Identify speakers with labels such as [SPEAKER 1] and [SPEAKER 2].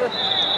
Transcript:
[SPEAKER 1] Gracias.